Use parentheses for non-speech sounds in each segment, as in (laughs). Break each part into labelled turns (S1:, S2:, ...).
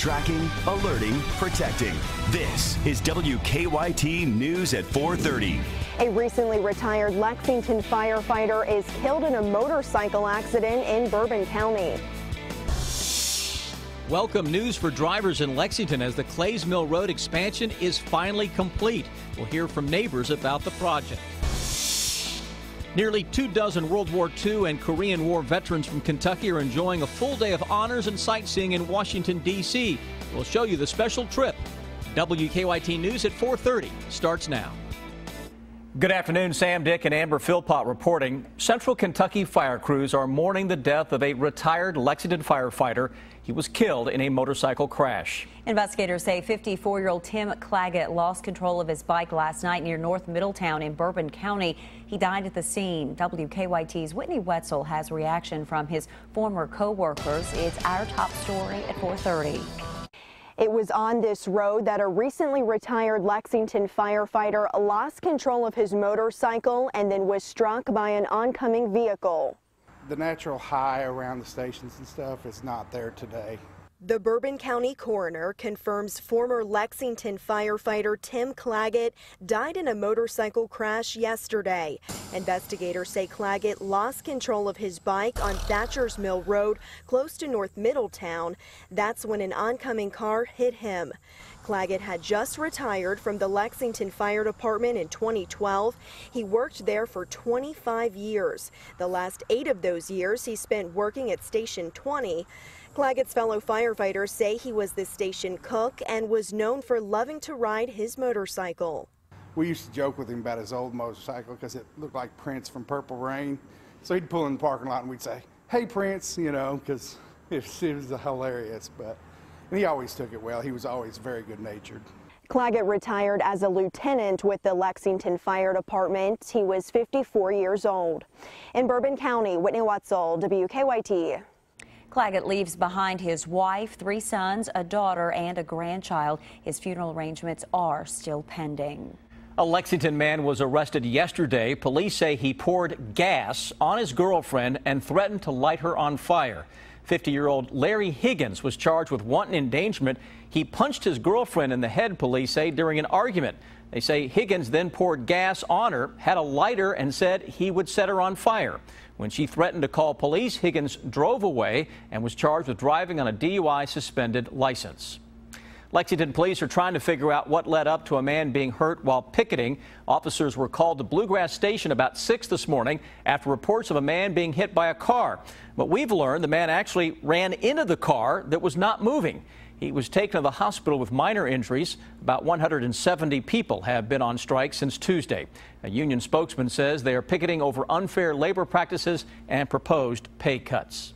S1: Tracking, alerting, protecting. This is WKYT News at 430.
S2: A recently retired Lexington firefighter is killed in a motorcycle accident in Bourbon County.
S3: Welcome news for drivers in Lexington as the Clays Mill Road expansion is finally complete. We'll hear from neighbors about the project. Nearly two dozen World War II and Korean War veterans from Kentucky are enjoying a full day of honors and sightseeing in Washington, D.C. We'll show you the special trip. WKYT News at 4:30 starts now. Good afternoon, Sam Dick and Amber Philpott reporting. Central Kentucky fire crews are mourning the death of a retired Lexington firefighter. He was killed in a motorcycle crash.
S4: Investigators say 54-year-old Tim Claggett lost control of his bike last night near North Middletown in Bourbon County. He died at the scene. WKYT's Whitney Wetzel has reaction from his former co-workers. It's our top story at 430.
S2: It was on this road that a recently retired Lexington firefighter lost control of his motorcycle and then was struck by an oncoming vehicle.
S5: The natural high around the stations and stuff is not there today.
S2: The Bourbon County coroner confirms former Lexington firefighter Tim Claggett died in a motorcycle crash yesterday. Investigators say Claggett lost control of his bike on Thatcher's Mill Road close to North Middletown. That's when an oncoming car hit him. Claggett had just retired from the Lexington Fire Department in 2012. He worked there for 25 years. The last eight of those years he spent working at Station 20. Claggett's fellow firefighters say he was the station cook and was known for loving to ride his motorcycle.
S5: We used to joke with him about his old motorcycle because it looked like Prince from Purple Rain. So he'd pull in the parking lot and we'd say, hey, Prince, you know, because (laughs) it, it was hilarious. But and he always took it well. He was always very good natured.
S2: Claggett retired as a lieutenant with the Lexington Fire Department. He was 54 years old. In Bourbon County, Whitney Wetzel, WKYT.
S4: Claggett leaves behind his wife, three sons, a daughter, and a grandchild. His funeral arrangements are still pending.
S3: A Lexington man was arrested yesterday. Police say he poured gas on his girlfriend and threatened to light her on fire. 50 year old Larry Higgins was charged with wanton endangerment. He punched his girlfriend in the head, police say, during an argument. They say Higgins then poured gas on her, had a lighter, and said he would set her on fire. When she threatened to call police, Higgins drove away and was charged with driving on a DUI suspended license. Lexington police are trying to figure out what led up to a man being hurt while picketing. Officers were called to Bluegrass Station about 6 this morning after reports of a man being hit by a car. But we've learned the man actually ran into the car that was not moving. He was taken to the hospital with minor injuries. About 170 people have been on strike since Tuesday. A union spokesman says they are picketing over unfair labor practices and proposed pay cuts.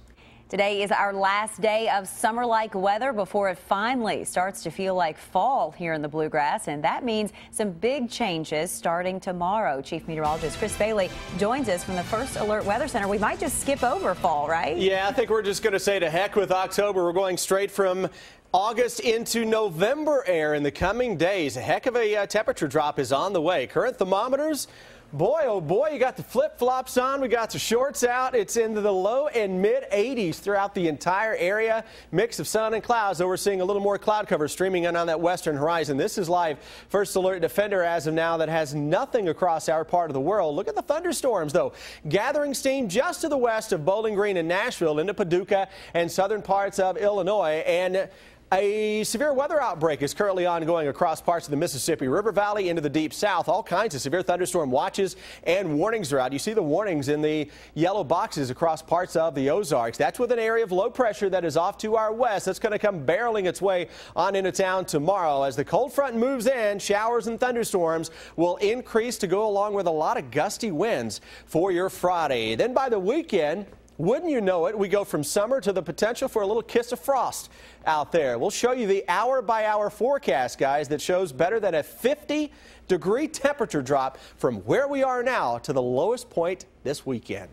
S4: Today is our last day of summer-like weather before it finally starts to feel like fall here in the Bluegrass, and that means some big changes starting tomorrow. Chief Meteorologist Chris Bailey joins us from the First Alert Weather Center. We might just skip over fall, right?
S6: Yeah, I think we're just going to say to heck with October. We're going straight from August into November air in the coming days. A heck of a uh, temperature drop is on the way. Current thermometers Boy, oh boy, you got the flip flops on. We got the shorts out. It's into the low and mid 80s throughout the entire area. Mix of sun and clouds, though we're seeing a little more cloud cover streaming in on that western horizon. This is live First Alert Defender as of now that has nothing across our part of the world. Look at the thunderstorms, though. Gathering steam just to the west of Bowling Green and Nashville into Paducah and southern parts of Illinois. And a severe weather outbreak is currently ongoing across parts of the Mississippi River Valley into the deep south. All kinds of severe thunderstorm watches and warnings are out. You see the warnings in the yellow boxes across parts of the Ozarks. That's with an area of low pressure that is off to our west. That's going to come barreling its way on into town tomorrow. As the cold front moves in, showers and thunderstorms will increase to go along with a lot of gusty winds for your Friday. Then by the weekend, wouldn't you know it, we go from summer to the potential for a little kiss of frost out there. We'll show you the hour by hour forecast, guys, that shows better than a 50 degree temperature drop from where we are now to the lowest point this weekend.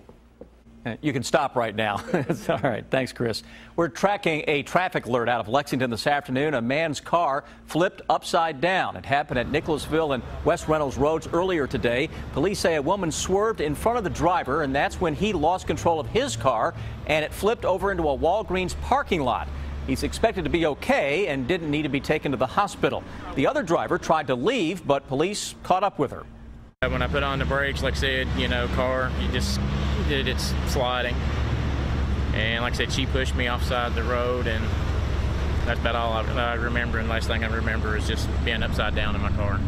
S3: Uh, you can stop right now. (laughs) All right. Thanks, Chris. We're tracking a traffic alert out of Lexington this afternoon. A man's car flipped upside down. It happened at Nicholasville and West Reynolds Roads earlier today. Police say a woman swerved in front of the driver, and that's when he lost control of his car and it flipped over into a Walgreens parking lot. He's expected to be okay and didn't need to be taken to the hospital. The other driver tried to leave, but police caught up with her.
S7: When I put on the brakes, like I said, you know, car, you just, it, it's sliding. And like I said, she pushed me offside the road, and that's about all I, I remember. And last thing I remember is just being upside down in my car.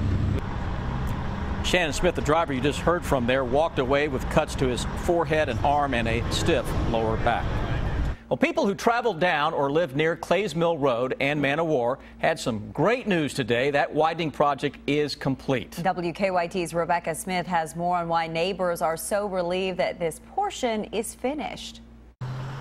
S3: Shannon Smith, the driver you just heard from there, walked away with cuts to his forehead and arm and a stiff lower back. Well, people who traveled down or lived near Clays Mill Road and Man o' War had some great news today. That widening project is complete.
S4: WKYT's Rebecca Smith has more on why neighbors are so relieved that this portion is finished.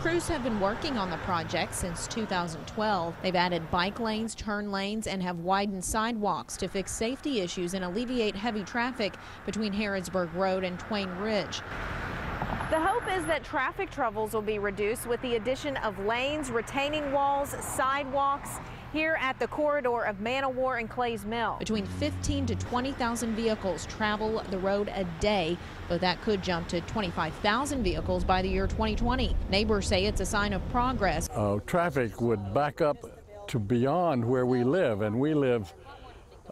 S8: Crews have been working on the project since 2012. They've added bike lanes, turn lanes, and have widened sidewalks to fix safety issues and alleviate heavy traffic between Harrodsburg Road and Twain Ridge.
S9: The hope is that traffic troubles will be reduced with the addition of lanes, retaining walls, sidewalks here at the corridor of Man o' War and Clays Mill.
S8: Between 15 to 20,000 vehicles travel the road a day, but that could jump to 25,000 vehicles by the year 2020. Neighbors say it's a sign of progress.
S10: Uh, traffic would back up to beyond where we live, and we live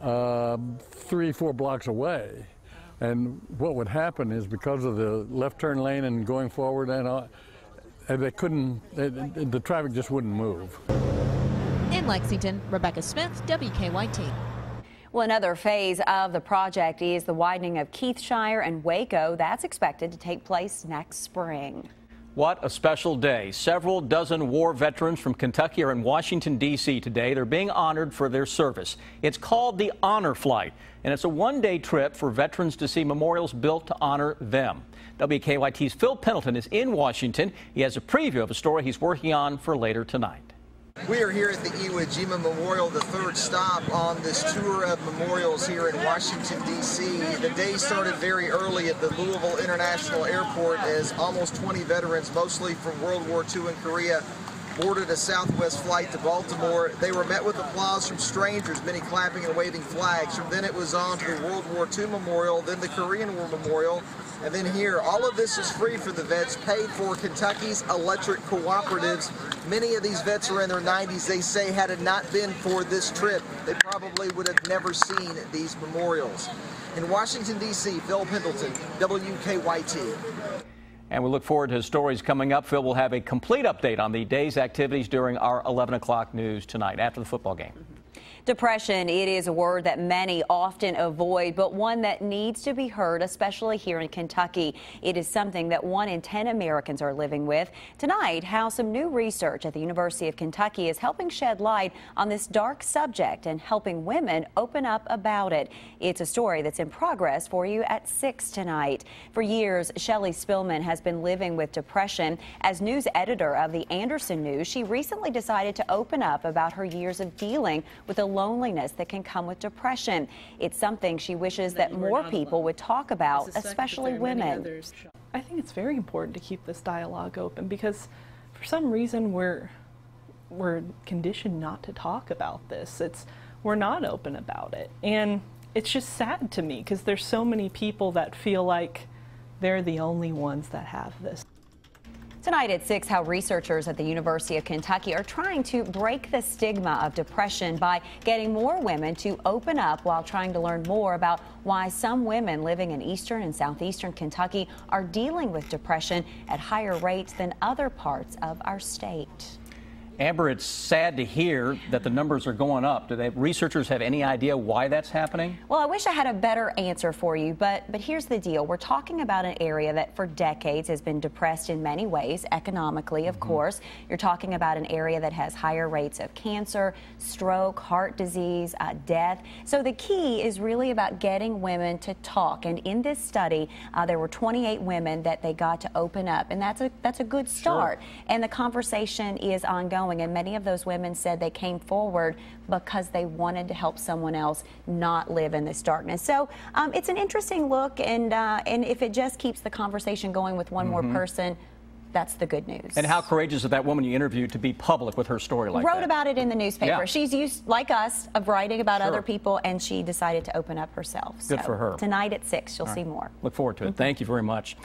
S10: uh, three, four blocks away. And what would happen is because of the left turn lane and going forward and all, they couldn't, they, the traffic just wouldn't move.
S8: In Lexington, Rebecca Smith, WKYT.
S4: Well, another phase of the project is the widening of Keithshire and Waco. That's expected to take place next spring.
S3: What a special day. Several dozen war veterans from Kentucky are in Washington, D.C. today. They're being honored for their service. It's called the Honor Flight, and it's a one day trip for veterans to see memorials built to honor them. WKYT's Phil Pendleton is in Washington. He has a preview of a story he's working on for later tonight.
S11: We are here at the Iwo Jima Memorial, the third stop on this tour of memorials here in Washington, D.C. The day started very early at the Louisville International Airport as almost 20 veterans, mostly from World War II and Korea, boarded a Southwest flight to Baltimore. They were met with applause from strangers, many clapping and waving flags. From then it was on to the World War II Memorial, then the Korean War Memorial, and then here, all of this is free for the vets, paid for Kentucky's electric cooperatives. Many of these vets are in their 90s. They say had it not been for this trip, they probably would have never seen these memorials. In Washington, D.C., Phil Pendleton, WKYT.
S3: And we look forward to stories coming up. Phil will have a complete update on the day's activities during our 11 o'clock news tonight after the football game.
S4: Depression, it is a word that many often avoid, but one that needs to be heard, especially here in Kentucky. It is something that one in 10 Americans are living with. Tonight, how some new research at the University of Kentucky is helping shed light on this dark subject and helping women open up about it. It's a story that's in progress for you at 6 tonight. For years, Shelley Spillman has been living with depression. As news editor of the Anderson News, she recently decided to open up about her years of dealing with a loneliness that can come with depression. It's something she wishes that more people would talk about, especially women.
S12: I think it's very important to keep this dialogue open because for some reason we're we're conditioned not to talk about this. It's we're not open about it. And it's just sad to me because there's so many people that feel like they're the only ones that have this.
S4: Tonight at 6, how researchers at the University of Kentucky are trying to break the stigma of depression by getting more women to open up while trying to learn more about why some women living in eastern and southeastern Kentucky are dealing with depression at higher rates than other parts of our state.
S3: Amber, it's sad to hear that the numbers are going up. Do they, researchers have any idea why that's happening?
S4: Well, I wish I had a better answer for you, but but here's the deal. We're talking about an area that for decades has been depressed in many ways, economically, of mm -hmm. course. You're talking about an area that has higher rates of cancer, stroke, heart disease, uh, death. So the key is really about getting women to talk. And in this study, uh, there were 28 women that they got to open up, and that's a that's a good start. Sure. And the conversation is ongoing and many of those women said they came forward because they wanted to help someone else not live in this darkness. So um, it's an interesting look, and uh, and if it just keeps the conversation going with one mm -hmm. more mm-hmm. person, that's the good news.
S3: And how courageous of that woman you interviewed to be public with her story like
S4: Wrote
S3: that.
S4: about it in the newspaper. Yeah. She's used, like us, of writing about
S3: sure.
S4: other people, and she decided to open up herself.
S3: Good
S4: so
S3: for her.
S4: Tonight at 6, you'll see more.
S3: Look forward to it. Mm -hmm. Thank you very much.